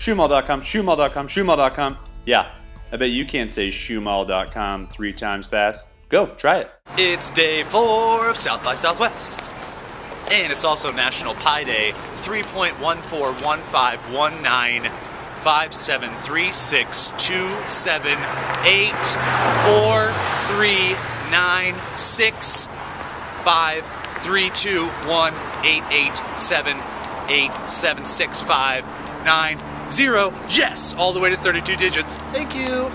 shoemall.com, shoemall.com, shoemall.com. Yeah, I bet you can't say shoemall.com three times fast. Go, try it. It's day four of South by Southwest. And it's also National Pi Day 3.141519. 5736278887876590. Yes, all the way to 32 digits. Thank you.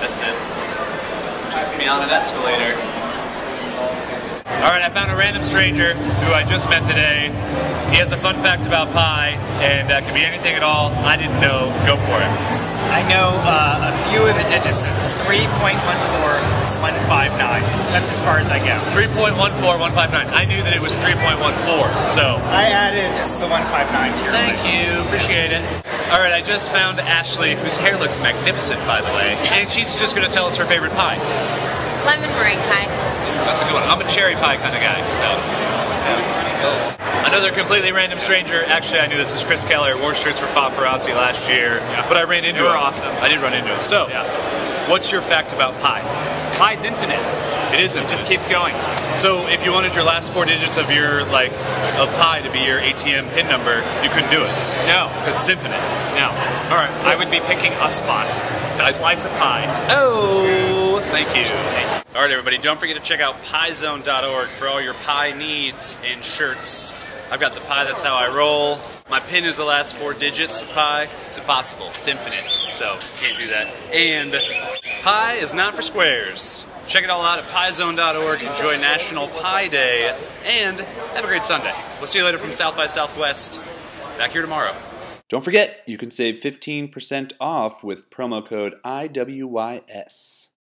That's it. Just me on an escalator. All right, I found a random stranger who I just met today. He has a fun fact about pi, and uh, could be anything at all. I didn't know. Go for it. I know uh, a few of the digits. It's 3.14159. That's as far as I go. 3.14159. I knew that it was 3.14, so I added the 159 to your thank list. you. Appreciate it. All right, I just found Ashley, whose hair looks magnificent, by the way, and she's just going to tell us her favorite pie. Lemon meringue pie. That's a good one. I'm a cherry pie kind of guy, so. yeah. Another completely random stranger. Actually, I knew this is Chris Keller. Wore shirts for paparazzi last year, but I ran into They him. were awesome. I did run into him. So, Yeah. What's your fact about pi? Pi's infinite. It isn't. It just keeps going. So, if you wanted your last four digits of your like of pi to be your ATM pin number, you couldn't do it No, because it's infinite. no. All right. I would be picking a spot. a slice of pie. Oh, thank you. All right, everybody, don't forget to check out pizone.org for all your pie needs and shirts. I've got the pie, that's how I roll. My pin is the last four digits of pi. It's impossible, it's infinite, so can't do that. And pi is not for squares. Check it all out at pizone.org. Enjoy National Pi Day and have a great Sunday. We'll see you later from South by Southwest. Back here tomorrow. Don't forget, you can save 15% off with promo code IWYS.